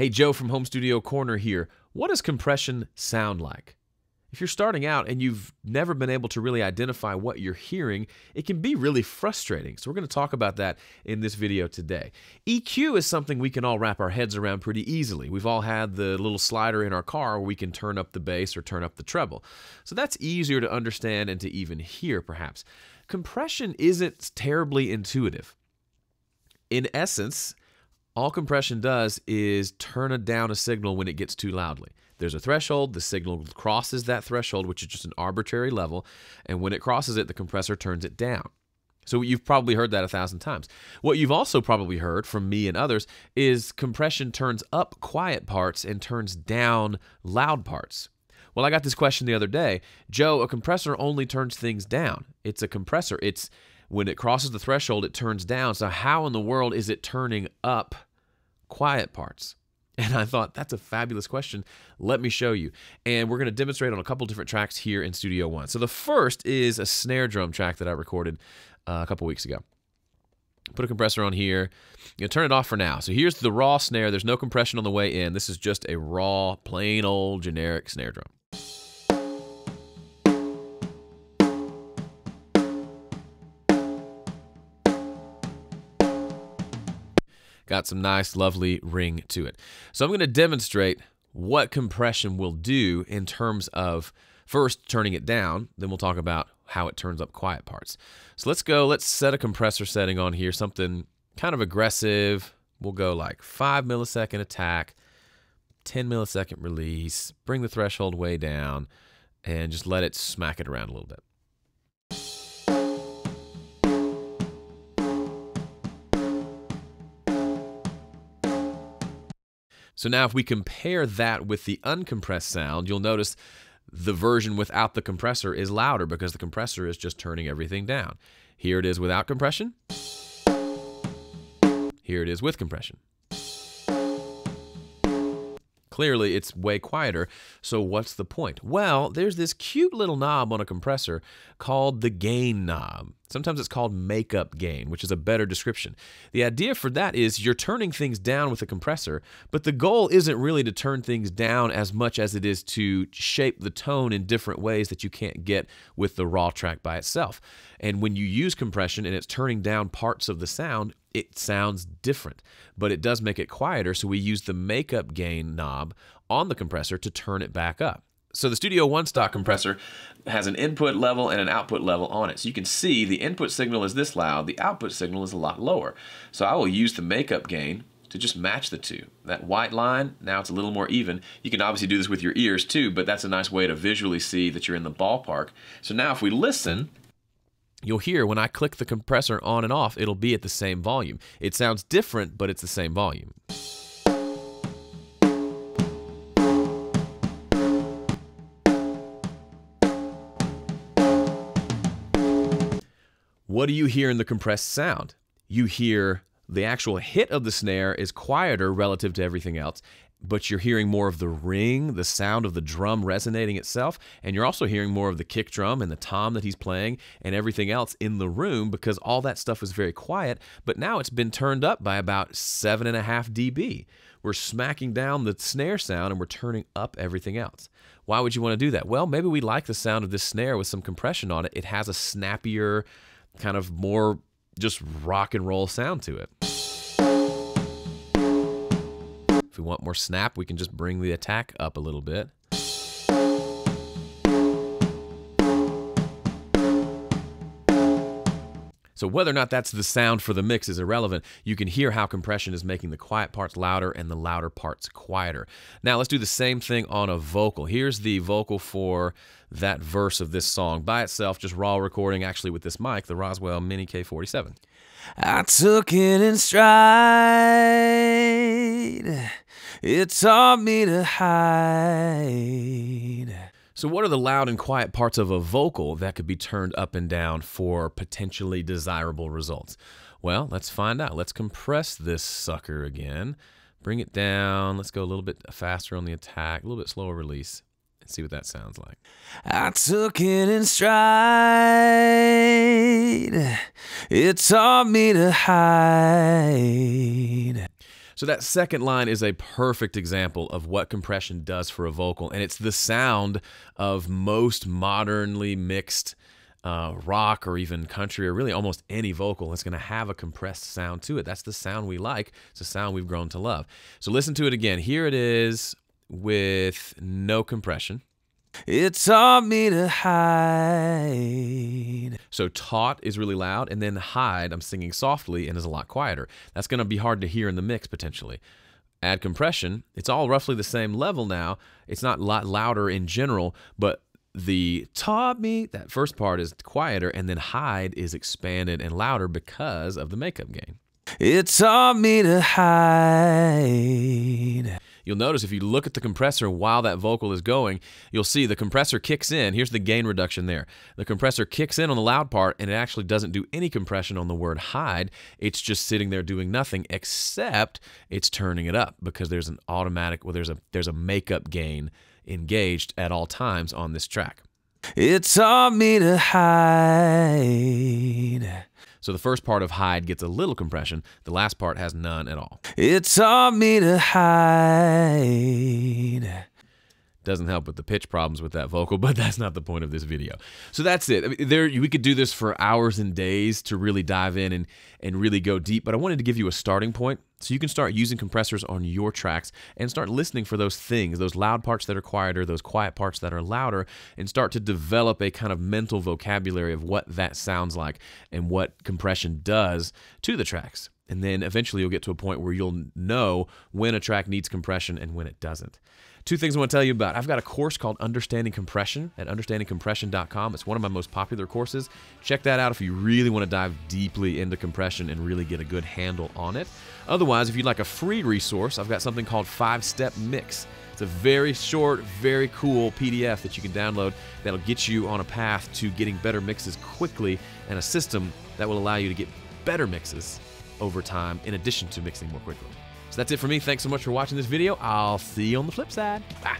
Hey, Joe from Home Studio Corner here. What does compression sound like? If you're starting out and you've never been able to really identify what you're hearing, it can be really frustrating. So, we're going to talk about that in this video today. EQ is something we can all wrap our heads around pretty easily. We've all had the little slider in our car where we can turn up the bass or turn up the treble. So, that's easier to understand and to even hear, perhaps. Compression isn't terribly intuitive. In essence, all compression does is turn down a signal when it gets too loudly. There's a threshold, the signal crosses that threshold, which is just an arbitrary level, and when it crosses it, the compressor turns it down. So you've probably heard that a thousand times. What you've also probably heard from me and others is compression turns up quiet parts and turns down loud parts. Well, I got this question the other day. Joe, a compressor only turns things down. It's a compressor. It's when it crosses the threshold, it turns down. So, how in the world is it turning up quiet parts? And I thought, that's a fabulous question. Let me show you. And we're going to demonstrate on a couple different tracks here in Studio One. So, the first is a snare drum track that I recorded uh, a couple weeks ago. Put a compressor on here. You know, turn it off for now. So here's the raw snare. There's no compression on the way in. This is just a raw, plain old generic snare drum. Got some nice, lovely ring to it. So I'm going to demonstrate what compression will do in terms of first turning it down, then we'll talk about how it turns up quiet parts. So let's go, let's set a compressor setting on here, something kind of aggressive. We'll go like 5 millisecond attack, 10 millisecond release, bring the threshold way down, and just let it smack it around a little bit. So now if we compare that with the uncompressed sound, you'll notice the version without the compressor is louder because the compressor is just turning everything down. Here it is without compression. Here it is with compression. Clearly, it's way quieter, so what's the point? Well, there's this cute little knob on a compressor called the gain knob. Sometimes it's called makeup gain, which is a better description. The idea for that is you're turning things down with a compressor, but the goal isn't really to turn things down as much as it is to shape the tone in different ways that you can't get with the raw track by itself. And when you use compression and it's turning down parts of the sound, it sounds different, but it does make it quieter. So we use the makeup gain knob on the compressor to turn it back up. So the Studio One stock compressor has an input level and an output level on it. So you can see the input signal is this loud, the output signal is a lot lower. So I will use the makeup gain to just match the two. That white line, now it's a little more even. You can obviously do this with your ears too, but that's a nice way to visually see that you're in the ballpark. So now if we listen, you'll hear when I click the compressor on and off, it'll be at the same volume. It sounds different, but it's the same volume. What do you hear in the compressed sound? You hear the actual hit of the snare is quieter relative to everything else, but you're hearing more of the ring, the sound of the drum resonating itself, and you're also hearing more of the kick drum and the tom that he's playing and everything else in the room because all that stuff was very quiet. But now it's been turned up by about seven and a half dB. We're smacking down the snare sound and we're turning up everything else. Why would you want to do that? Well, maybe we like the sound of this snare with some compression on it. It has a snappier, kind of more just rock and roll sound to it. If we want more snap, we can just bring the attack up a little bit. So whether or not that's the sound for the mix is irrelevant. You can hear how compression is making the quiet parts louder and the louder parts quieter. Now let's do the same thing on a vocal. Here's the vocal for that verse of this song by itself, just raw recording actually with this mic, the Roswell Mini K47. I took it in stride. It taught me to hide. So, what are the loud and quiet parts of a vocal that could be turned up and down for potentially desirable results? Well, let's find out. Let's compress this sucker again. Bring it down. Let's go a little bit faster on the attack, a little bit slower release. and see what that sounds like. I took it in stride. It taught me to hide. So that second line is a perfect example of what compression does for a vocal, and it's the sound of most modernly mixed uh, rock or even country or really almost any vocal. It's going to have a compressed sound to it. That's the sound we like. It's a sound we've grown to love. So listen to it again. Here it is with no compression. It taught me to hide. So taught is really loud, and then hide, I'm singing softly and is a lot quieter. That's going to be hard to hear in the mix potentially. Add compression, it's all roughly the same level now. It's not a lot louder in general, but the taught me, that first part is quieter, and then hide is expanded and louder because of the makeup gain. It taught me to hide. You'll notice if you look at the compressor while that vocal is going, you'll see the compressor kicks in. Here's the gain reduction there. The compressor kicks in on the loud part and it actually doesn't do any compression on the word hide. It's just sitting there doing nothing except it's turning it up because there's an automatic well there's a there's a makeup gain engaged at all times on this track. It taught me to hide. So the first part of hide gets a little compression, the last part has none at all. It taught me to hide. Doesn't help with the pitch problems with that vocal, but that's not the point of this video. So that's it. I mean, there we could do this for hours and days to really dive in and and really go deep, but I wanted to give you a starting point so you can start using compressors on your tracks and start listening for those things, those loud parts that are quieter, those quiet parts that are louder, and start to develop a kind of mental vocabulary of what that sounds like and what compression does to the tracks. And then eventually you'll get to a point where you'll know when a track needs compression and when it doesn't. Two things I want to tell you about. I've got a course called Understanding Compression at understandingcompression.com. It's one of my most popular courses. Check that out if you really want to dive deeply into compression and really get a good handle on it. Otherwise, if you'd like a free resource, I've got something called Five Step Mix. It's a very short, very cool PDF that you can download that'll get you on a path to getting better mixes quickly and a system that will allow you to get better mixes over time in addition to mixing more quickly. So that's it for me. Thanks so much for watching this video. I'll see you on the flip side. Bye.